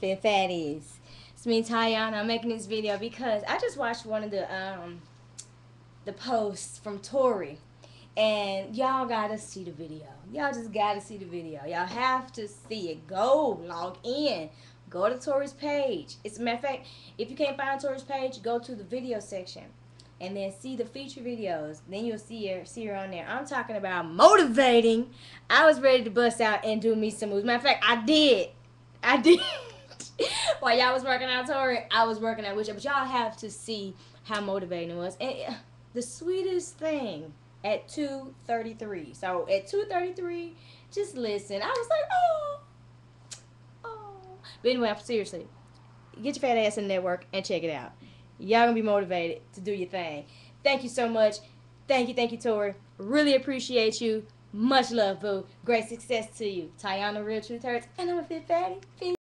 Fit Phatties. It's me, Tiana. I'm making this video because I just watched one of the um the posts from Tori. And y'all gotta see the video. Y'all just gotta see the video. Y'all have to see it. Go log in. Go to Tori's page. It's a matter of fact, if you can't find Tori's page, go to the video section and then see the feature videos. Then you'll see her see her on there. I'm talking about motivating. I was ready to bust out and do me some moves. Matter of fact, I did. I did. While y'all was working out Tori, I was working out you. But y'all have to see how motivating it was. And uh, the sweetest thing at 2:33. So at 2:33, just listen. I was like, oh, oh. But anyway, seriously, get your fat ass in the network and check it out. Y'all gonna be motivated to do your thing. Thank you so much. Thank you, thank you, Tori. Really appreciate you. Much love, boo. Great success to you. Tiana Real Truth Hurts, and I'm a Fit Phatty. Peace.